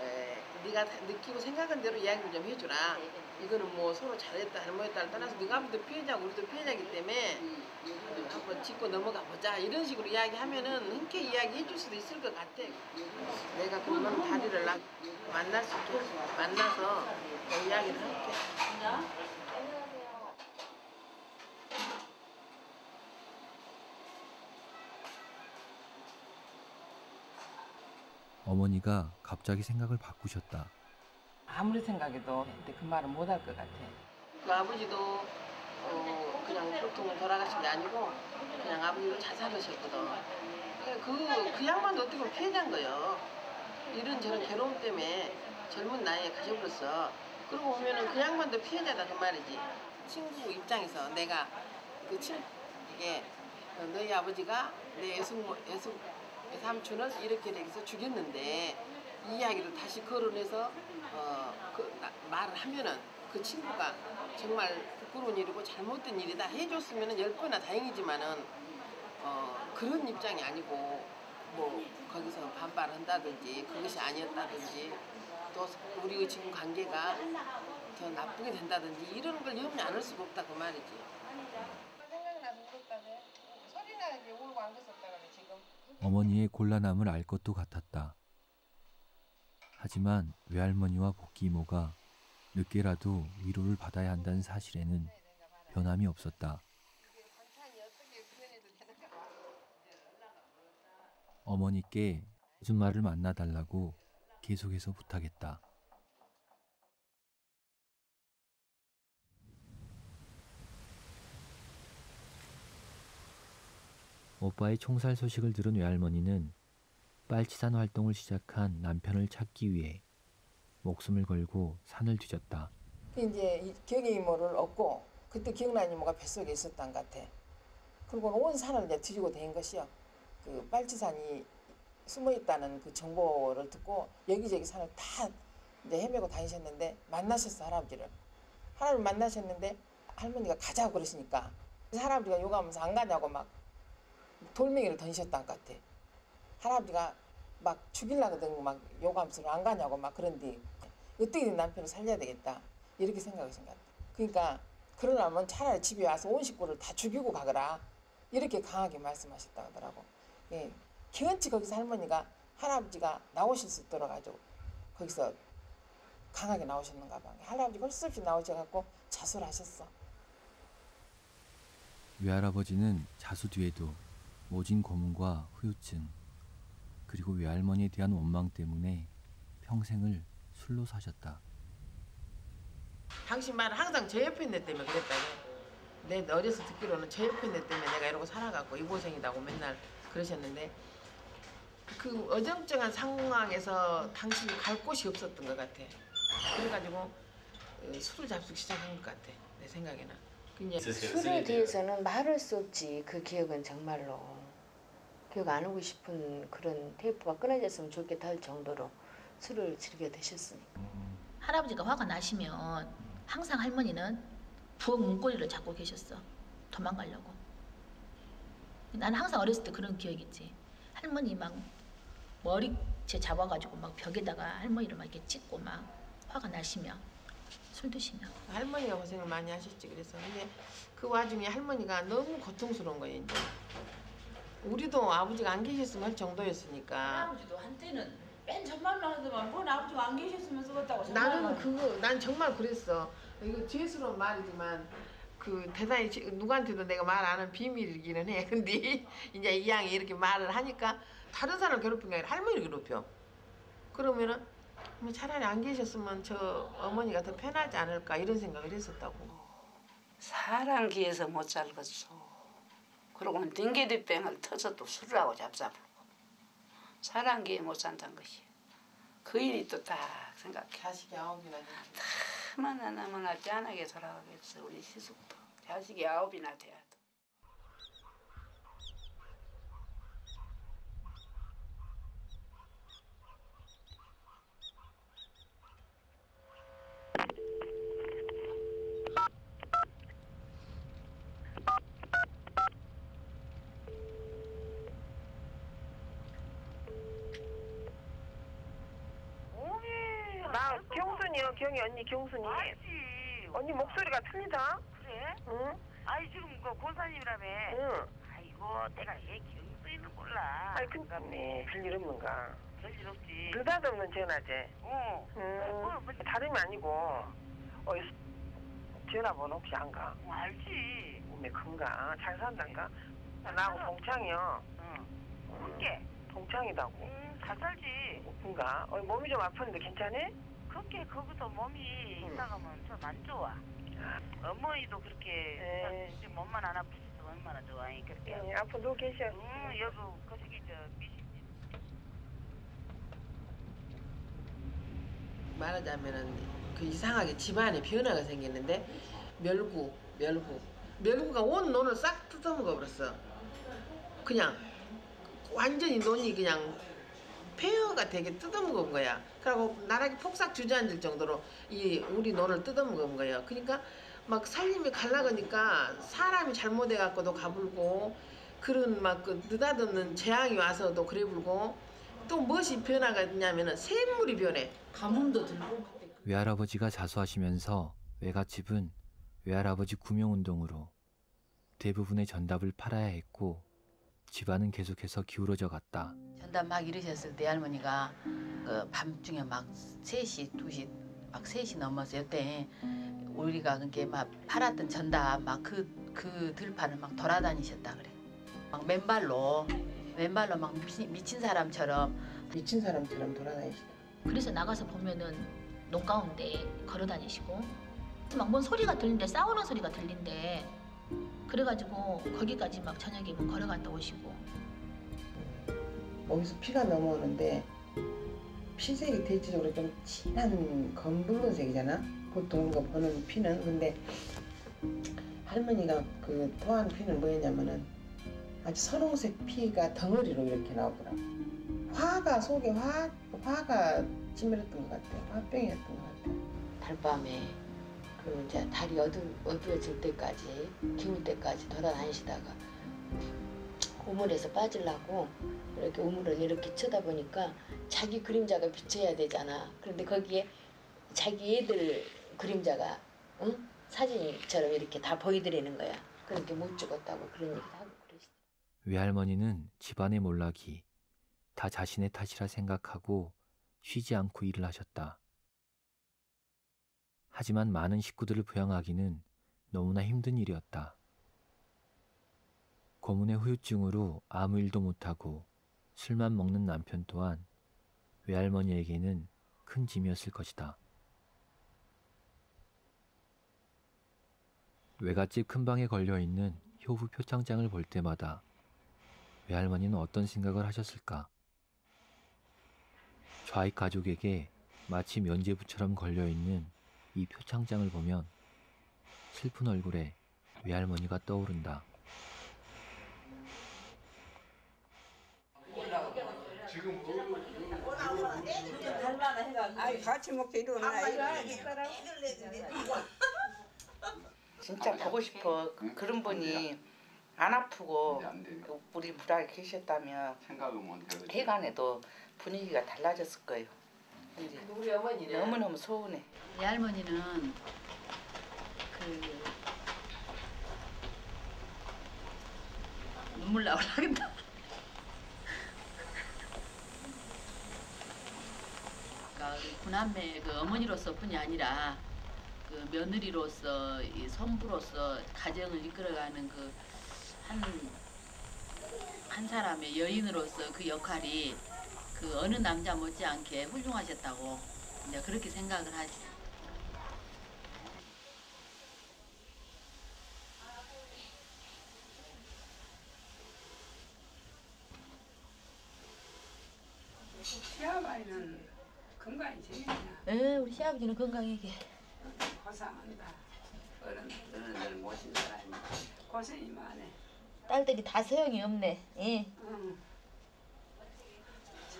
에, 네가 다 느끼고 생각한 대로 이야기를 좀 해주라. 이거는 뭐 서로 잘했다 잘못했다를 떠나서 네가 아무도 피해자고 우리도 피해자이기 때문에 한번 짚고 넘어가 보자 이런 식으로 이야기하면은 흔쾌히 이야기해 줄 수도 있을 것 같아. 내가 그러면 다리를 나, 만날 수 있게 만나서 그 이야기를 할게. 어머니가 갑자기 생각을 바꾸셨다. 아무리 생각해도 근데 그 말은 못 할 것 같아. 그 아버지도 어, 그냥 보통 돌아가신 게 아니고 그냥 아버지도 자살하셨거든. 그, 그 양반도 어떻게 보면 피해자인 거예요. 이런 저런 괴로움 때문에 젊은 나이에 가셔버렸어. 그러고 보면은 그 양반도 피해자다 그 말이지. 친구 입장에서 내가 그 친, 이게 어, 너희 아버지가 내 애숙모, 애숙, 애삼촌을 이렇게 해서 죽였는데 이 이야기를 다시 거론해서 어, 그, 나- 말을 하면은 그 친구가 정말 부끄러운 일이고 잘못된 일이다 해줬으면은 열 번이나 다행이지만은 어, 그런 입장이 아니고 뭐 거기서 반발을 한다든지 그것이 아니었다든지 또 우리의 지금 관계가 더 나쁘게 된다든지 이런 걸 염려 안 할 수가 없다 그 말이지. 생각이 나서 울었다네. 소리나 이제 울고 안 그랬었다 그래 지금. 어머니의 곤란함을 알 것도 같았다. 하지만 외할머니와 복기 이모가 늦게라도 위로를 받아야 한다는 사실에는 변함이 없었다. 어머니께 아줌마를 만나달라고 계속해서 부탁했다. 오빠의 총살 소식을 들은 외할머니는 빨치산 활동을 시작한 남편을 찾기 위해 목숨을 걸고 산을 뒤졌다. 이제 이 경희 이모를 얻고 그때 기억나는 이모가 뱃속에 있었던 것 같아. 그리고 온 산을 이제 뒤지고 다닌 것이요. 그 빨치산이 숨어 있다는 그 정보를 듣고 여기저기 산을 다 이제 헤매고 다니셨는데 만나셨어 할아버지를. 할아버지 만나셨는데 할머니가 가자고 그러시니까 할아버지가 요가하면서 안 가냐고 막 돌멩이를 던지셨던 것 같아. 할아버지가 막 죽이려거든 막 요가하면서 안 가냐고 막 그런데 어떻게든 남편을 살려야 되겠다 이렇게 생각하신 것 같아. 그러니까 그러려면 차라리 집에 와서 온 식구를 다 죽이고 가거라 이렇게 강하게 말씀하셨다 하더라고. 예, 기원치 거기서 할머니가 할아버지가 나오실 수 있도록 가지고 거기서 강하게 나오셨는가 봐. 할아버지가 할수 없이 나오셔갖고 자수하셨어. 외할아버지는 자수 뒤에도 모진 고문과 후유증 그리고 외할머니에 대한 원망 때문에 평생을 술로 사셨다. 당신 말은 항상 제 옆에 있는 애 때문에 그랬다고. 내 어려서 듣기로는 제 옆에 있는 애 때문에 내가 이러고 살아갖고 이 고생이다고 맨날 그러셨는데 그 어정쩡한 상황에서 당신이 갈 곳이 없었던 것 같아. 그래가지고 어, 술을 잡수기 시작한 것 같아. 내 생각에는. 그냥 술에 대해서는 말할 수 없지. 그 기억은 정말로 기억 안 하고 싶은 그런 테이프가 끊어졌으면 좋겠다 할 정도로 술을 즐겨 드셨으니까. 할아버지가 화가 나시면 항상 할머니는 부엌 문고리를 잡고 계셨어. 도망가려고. 나는 항상 어렸을 때 그런 기억이 있지. 할머니 막 머리채 잡아가지고 막 벽에다가 할머니를 막 이렇게 찍고 막 화가 나시면 술 드시면. 할머니가 고생을 많이 하셨지 그래서 근데 그 와중에 할머니가 너무 고통스러운 거예요 이제. 우리도 아버지가 안 계셨으면 할 정도였으니까. 할아버지도 한때는 맨 전말로 하더만 뭔 아버지가 안 계셨으면 쓰겠다고 나는 그거 난 정말 그랬어. 이거 죄스러운 말이지만 그 대단히 지- 누구한테도 내가 말 안 하는 비밀이기는 해. *laughs* 근데 이제 이 양이 이렇게 말을 하니까 다른 사람을 괴롭힌 게 아니라 할머니를 괴롭혀. 그러면은 뭐 차라리 안 계셨으면 저 어머니가 더 편하지 않을까 이런 생각을 했었다고. 사랑기에서 못 살겠어. 그러고는 딩게디병을 터져도 술을 하고 잡잡고 사랑기에 못 산다는 것이 그 일이 또 딱 생각해. 자식이 아홉이나 얼마나 너무나 짠하게 살아가겠어 우리 시숙도. 자식이 아홉이나 돼야 경순이요, 경이 언니 경순이. 알지. 언니 목소리가 틀리다. 그래? 응? 아니 지금 그 권사님이라며. 응. 아이고 내가 얘 경수이는 몰라. 아이 근데 별일 없는가? 별일 없지. 느닷없는 전화제. 어. 음, 다름이 아니고 어디서 전화번호 혹시 안 가? 어, 알지. 몸에 큰가? 잘 산단가? 나하고 동창이요. 응. 음, 그게 동창이다고. 응, 잘 살지. 큰가? 어, 몸이 좀 아팠는데 괜찮니? 그렇게 거기서 몸이 응. 있다가면 좀 안 좋아. 어머니도 그렇게 네. 몸만 안 아프셔서 얼마나 좋아. 이 그렇게. 예, 앞으로 누워 계셔. 응, 여기 거기 저 미신 말하자면은 그 이상하게 집안에 변화가 생겼는데 멸구, 멸구, 멸구가 온 논을 싹 뜯어먹어 버렸어. 그냥 완전히 논이 그냥 폐허가 되게 뜯어먹은 거야. 그리고 나락이 폭삭 주저앉을 정도로 이 우리 논을 뜯어먹은 거예요. 그러니까 막 살림이 갈라가니까 사람이 잘못해 갖고도 가불고 그런 막 그 느닷없는 재앙이 와서도 그래 불고 또 무엇이 변화가 있냐면은 샘물이 변해. 가뭄도 들고 외할아버지가 자수하시면서 외갓집은 외할아버지 구명운동으로 대부분의 전답을 팔아야 했고 집안은 계속해서 기울어져 갔다. 전담 막 이러셨을 때 할머니가 그 밤중에 막 3시, 2시, 막 3시 넘어서 여태 우리가 그게 막 팔았던 전담 막그그 들판을 막 돌아다니셨다 그래. 막 맨발로 맨발로 막 미친, 미친 사람처럼 미친 사람처럼 돌아다니시다. 그래서 나가서 보면은 농 가운데 걸어 다니시고 막 뭔 소리가 들린대 싸우는 소리가 들린대 그래가지고 거기까지 막 저녁이면 걸어갔다 오시고 어디서 피가 넘어오는데 피색이 대체적으로 좀 진한 검붉은색이잖아. 보통 우리가 보는 피는 근데 할머니가 그 토한 피는 뭐였냐면은 아주 선홍색 피가 덩어리로 이렇게 나오더라. 화가 속에 화 화가 찌밀었던 것 같아. 화병이었던 것 같아. 달밤에 그 이제 달이 어두 어두워질 때까지 기울 때까지 돌아다니시다가 우물에서 빠지려고 이렇게 우물을 이렇게 쳐다보니까 자기 그림자가 비쳐야 되잖아. 그런데 거기에 자기 애들 그림자가 응? 사진처럼 이렇게 다 보이드리는 거야. 그렇게 못 죽었다고 그런 얘기도 하고 그러시. 외할머니는 집안의 몰락이 다 자신의 탓이라 생각하고 쉬지 않고 일을 하셨다. 하지만 많은 식구들을 부양하기는 너무나 힘든 일이었다. 고문의 후유증으로 아무 일도 못하고 술만 먹는 남편 또한 외할머니에게는 큰 짐이었을 것이다. 외갓집 큰 방에 걸려 있는 효부 표창장을 볼 때마다 외할머니는 어떤 생각을 하셨을까? 좌익 가족에게 마치 면죄부처럼 걸려 있는 이 표창장을 보면 슬픈 얼굴에 외할머니가 떠오른다. 아이 같이 먹자 이러나 진짜 보고 싶어. 그런 분이 안 아프고 우리 불알에 계셨다면 해관에도 분위기가 달라졌을 거예요. 우리 어머니는 너무너무 서운해. 내 할머니는 그 눈물 나오려겠다. *laughs* 그러니까 구남매 그 어머니로서뿐이 아니라 그 며느리로서 이 손부로서 가정을 이끌어가는 그한한 사람의 여인으로서 그 역할이 그 어느 남자 못지않게 훌륭하셨다고 이제 그렇게 생각을 하지. 시아바이는 건강이 제일이야. 예, 우리 시아버지는 건강하게. 고생한다. 어른 어른들 모신 사람이 고생이 많네. 딸들이 다 소용이 없네. 예. 응.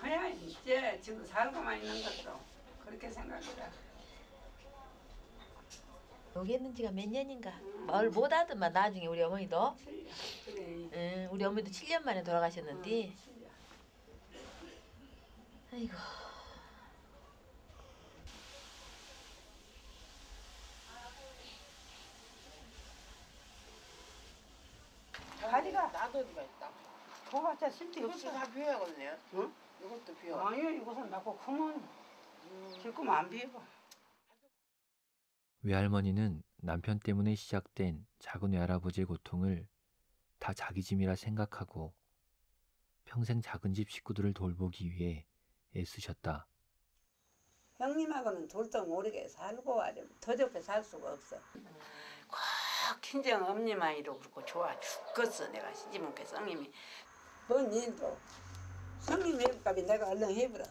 커야 이제 지금 살고만 있는 것도 그렇게 생각해라. 여기 있는 지가 몇 년인가? 말 못하더만 나중에 우리 어머니도. 7년. 그래. 우리 어머니도 7년 만에 돌아가셨는데. 응, 아이고. 다리가 나도 누가 있다. 저한테 쓸데 없어. 다 비워야겠네 응? 이것도 비워. 아니요 이것은 나고 크면 지금 안 비워. 외할머니는 남편 때문에 시작된 작은 외할아버지의 고통을 다 자기 짐이라 생각하고 평생 작은 집 식구들을 돌보기 위해 애쓰셨다. 형님하고는 둘도 모르게 살고 아주 더 좋게 살 수가 없어. 꼭 친정 엄니만이로 그렇고 좋아 죽겠어 내가 시집온 게 성님이 뭔 일도 성님 해볼까비 내가 얼른 해보라.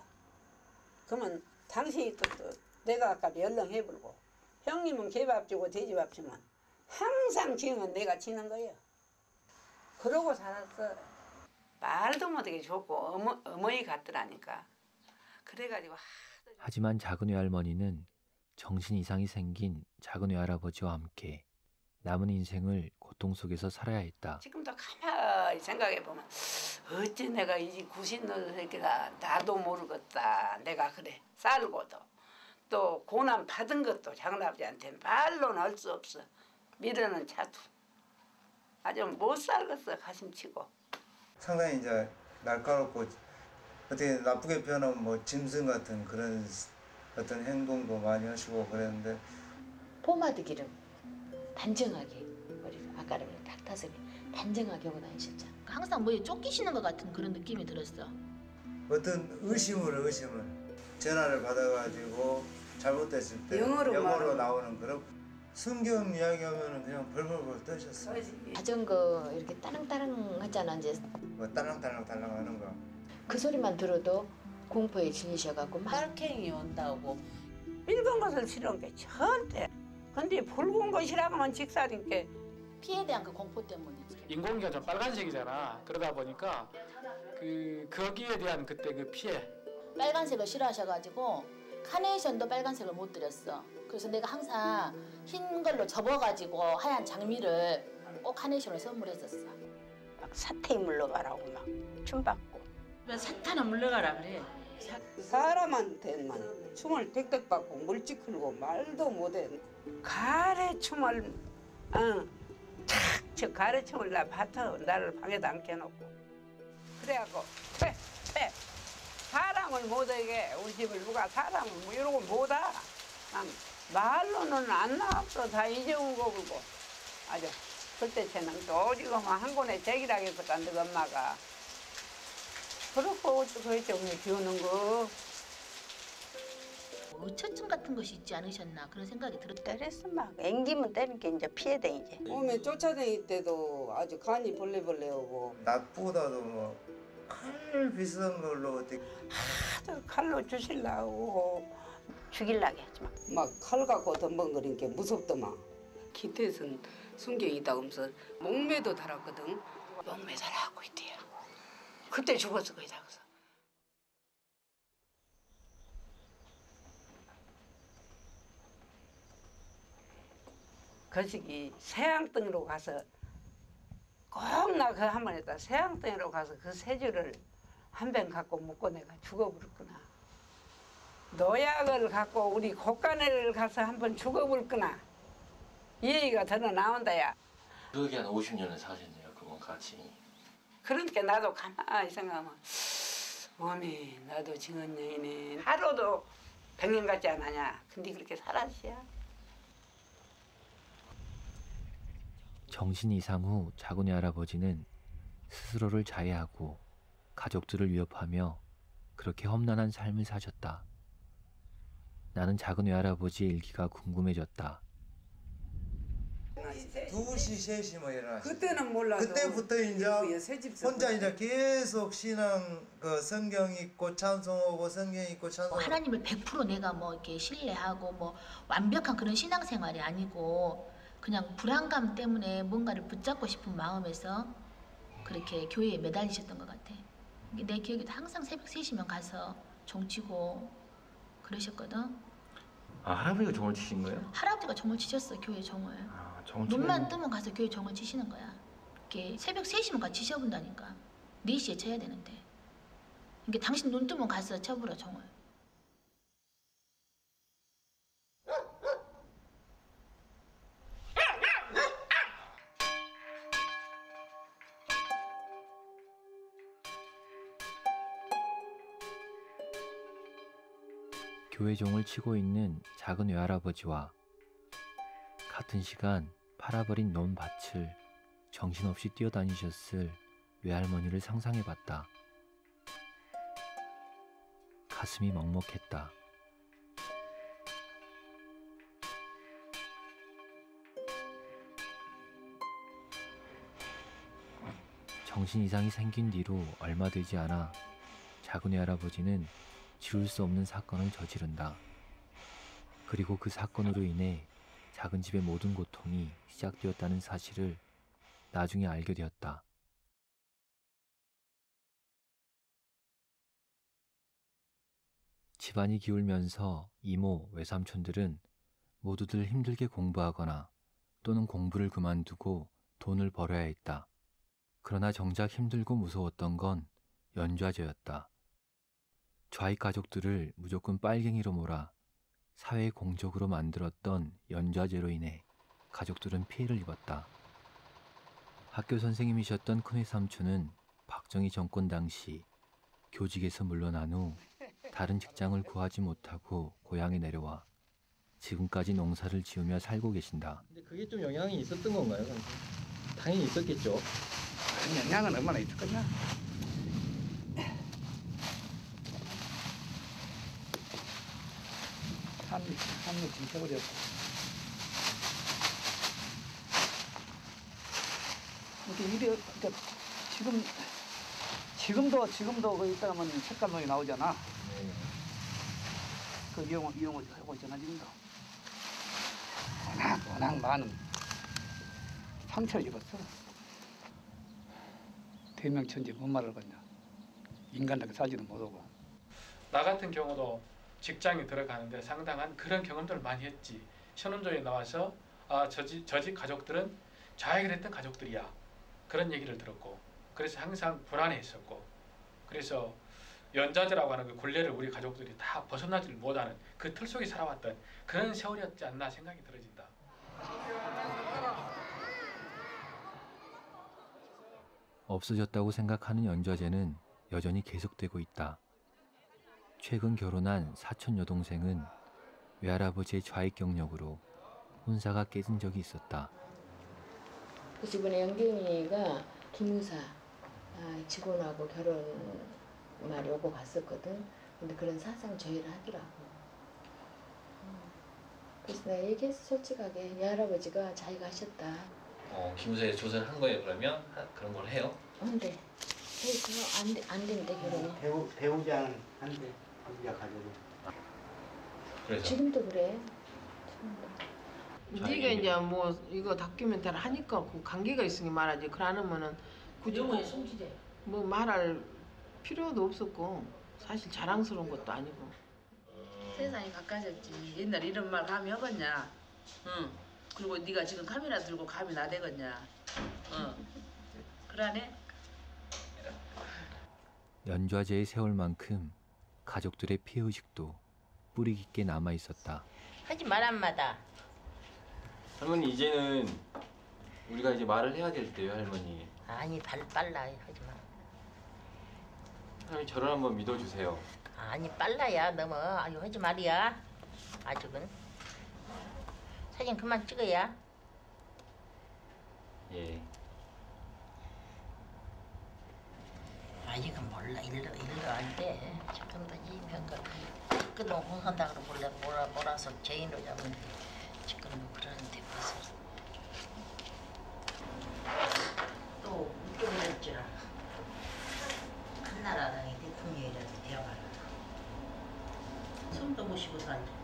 그러면 당신이 또, 또 내가 아까비 얼른 해보고 형님은 개밥 주고 돼지밥 주면 항상 지은 내가 지는 거예요. 그러고 살았어. 말도 못하게 좋고 어머, 어머니 같더라니까. 그래가지고 하지만 작은 외할머니는 정신 이상이 생긴 작은 외할아버지와 함께 남은 인생을 고통 속에서 살아야 했다. 지금도 가만히 생각해 보면 어찌 내가 이 구신 놈 새끼가 나도 모르겠다. 내가 그래 살고도 또 고난 받은 것도 장남자한테 말로는 할 수 없어. 미련은 차도 아주 못 살겠어 가심치고. 상당히 이제 날카롭고 어떻게 나쁘게 표현하면 뭐 짐승 같은 그런 어떤 행동도 많이 하시고 그랬는데 포마드 기름 단정하게 머리를 아까는 닥터스를 단정하게 하고 다니셨잖아. 항상 뭐에 쫓기시는 것 같은 그런 느낌이 들었어. 어떤 의심을 의심을 전화를 받아가지고 잘못됐을 때 영어로 말하는 나오는 그런 성경 이야기하면은 그냥 벌벌벌 떠셨어요. 자전거 이렇게 따릉따릉 하잖아 이제 뭐 딸랑딸랑딸랑 하는 거. 그 소리만 들어도 공포에 질리셔갖고 막 빨갱이 온다고 일본 것을 싫어한 게 절대. 근데 붉은 것이라면 직살인 게 피해에 대한 그 공포 때문이지. 인공기가 좀 빨간색이잖아. 그러다 보니까 그 거기에 대한 그때 그 피해. 빨간색을 싫어하셔가지고 카네이션도 빨간색을 못 드렸어. 그래서 내가 항상 흰 걸로 접어가지고 하얀 장미를 꼭 카네이션을 선물했었어. 막 사태에 물러가라고 막 춤받고. 왜 사탄은 물러가라 그래. 사람한테만 춤을 덱덱 받고 물찍 흘고 말도 못해. 가래 춤을 어, 탁저 가래 춤을 나 받아 나를 방에도 안 껴놓고. 그래갖고 퇴 퇴. 사람을 못하게 우리 집을 누가 사람을 뭐 이러고 못하. 난 말로는 안 나왔어 다 잊어온 거 보고 아주 그때 쟤는 또 오지고만 한 권에 해서 간다 엄마가. 그렇고 어쩌고 했죠 비우는 거 의처증 같은 것이 있지 않으셨나 그런 생각이 들었다. 때렸어 막 앵기면 때리는 게 이제 피해댕이지 몸에 쫓아다닐 때도 아주 간이 벌레벌레 오고 낮보다도 뭐 칼 비싼 걸로 어떻게 하도 칼로 주실라고 죽일라게 하지 마. 막칼 갖고 덤벙거리는 게 무섭더만. 기태선 순경이다 하면서 목매도 달았거든. 목매 달아갖고 있대요. 그때 죽었어 거의 다 그래서. 거시기 세양등으로 가서 꼭 나 그 한 번 했다. 세양등으로 가서 그 세주를 한 병 갖고 먹고 내가 죽어버렸구나. 노약을 갖고 우리 곡간을 가서 한 번 죽어볼거나 이 얘기가 더러 나온다야. 그러게 한 50년을 사셨네요. 그건 같이. 그러니까 나도 가만히 생각하면 어메 나도 증언 여인네 하루도 백년 같지 않았냐. 근데 그렇게 살았어야. 정신 이상 후 작은 외할아버지는 스스로를 자해하고 가족들을 위협하며 그렇게 험난한 삶을 사셨다. 나는 작은 외할아버지의 일기가 궁금해졌다. 2시 3시 뭐 일어나시 그때는 몰라도 그때부터 이제 혼자 이제 계속 신앙 그 성경 읽고 찬송하고 성경 읽고 찬송 뭐 하나님을 100% 내가 뭐 이렇게 신뢰하고 뭐 완벽한 그런 신앙생활이 아니고 그냥 불안감 때문에 뭔가를 붙잡고 싶은 마음에서 그렇게 교회에 매달리셨던 것 같아. 내 기억에도 항상 새벽 3시면 가서 종치고 그러셨거든. 아 할아버지가 종을 치신 거예요? 할아버지가 종을 치셨어 교회 종을. 아, 종을 눈만 뜨면 가서 교회 종을 치시는 거야. 이렇게 새벽 3시면 가서 치셔본다니까. 4시에 쳐야 되는데. 이게 당신 눈 뜨면 가서 쳐보라 종을. 교회 종을 치고 있는 작은 외할아버지와 같은 시간 팔아버린 논 밭을 정신없이 뛰어다니셨을 외할머니를 상상해 봤다. 가슴이 먹먹했다. 정신 이상이 생긴 뒤로 얼마 되지 않아 작은 외할아버지는 지울 수 없는 사건을 저지른다. 그리고 그 사건으로 인해 작은 집의 모든 고통이 시작되었다는 사실을 나중에 알게 되었다. 집안이 기울면서 이모, 외삼촌들은 모두들 힘들게 공부하거나 또는 공부를 그만두고 돈을 벌어야 했다. 그러나 정작 힘들고 무서웠던 건 연좌제였다. 좌익 가족들을 무조건 빨갱이로 몰아 사회 공적으로 만들었던 연좌제로 인해 가족들은 피해를 입었다. 학교 선생님이셨던 큰외 삼촌은 박정희 정권 당시 교직에서 물러난 후 다른 직장을 구하지 못하고 고향에 내려와 지금까지 농사를 지으며 살고 계신다. 근데 그게 좀 영향이 있었던 건가요? 당연히 있었겠죠. 영향은 얼마나 있었겠냐? 삶이 진짜버렸고 이게 이래 그러니까 지금 지금도 지금도 그 있다가면 색깔론이 나오잖아. 그 이용 이용을 하고 있잖아 지금도. 워낙 워낙 많은 상처를 입었어. 대명천지 뭔 말을 거냐. 인간답게 살지도 못하고. 나 같은 경우도 직장에 들어가는데 상당한 그런 경험들을 많이 했지. 신혼조에 나와서 아, 저집 저집 가족들은 좌익을 했던 가족들이야. 그런 얘기를 들었고 그래서 항상 불안해했었고 그래서 연좌제라고 하는 그 굴레를 우리 가족들이 다 벗어나지를 못하는 그 틀 속에 살아왔던 그런 세월이었지 않나 생각이 들어진다. 없어졌다고 생각하는 연좌제는 여전히 계속되고 있다. 최근 결혼한 사촌 여동생은 외할아버지의 좌익 경력으로 혼사가 깨진 적이 있었다. 그래서 이번에 영경이가 기무사 아, 직원하고 결혼 말이 오고 갔었거든. 근데 그런 사상 저해를 하더라고. 음. 그래서 내가 얘기했어 솔직하게 외할아버지가 자기가 하셨다. 어, 기무사에 조사를 한 거예요. 그러면 하- 그런 걸 해요? 근데 해서 안, 돼- 안 된대 결혼이. 배우 배우자는 한대 가족은. 그래서 지금도 그래. 네가 이제 뭐 이거 다큐멘터리 하니까 그 관계가 있으니 말하지. 그러면은 굳이 영혼의 뭐- 송지제. 뭐 말할 필요도 없었고 사실 자랑스러운 것도 아니고. 세상이 바꿔졌지. 옛날 이런 말 감이 하겠냐? 응. 그리고 네가 지금 카메라 들고 감이 나대겠냐? 응. 그러네. 연좌제의 세월만큼 가족들의 피해 의식도 뿌리 깊게 남아 있었다. 하지 말 한마다. 할머니 이제는 우리가 이제 말을 해야 될 때요, 할머니. 아니 발 빨라 하지 마. 할머니 저를 한번 믿어주세요. 아니 빨라야 너무 아유 하지 말이야. 아직은 사진 그만 찍어야. 예. 아직은 몰라. 일로 일로 할때 지금 도이 뭔가 끝도 흥한다 그러 몰라. 몰아 몰아서 제인으로 잡는 지금 그런 데 벌써 또 웃겨버렸지라 한나라당이 대통령이라도 되어가라 손도 보시고 살자.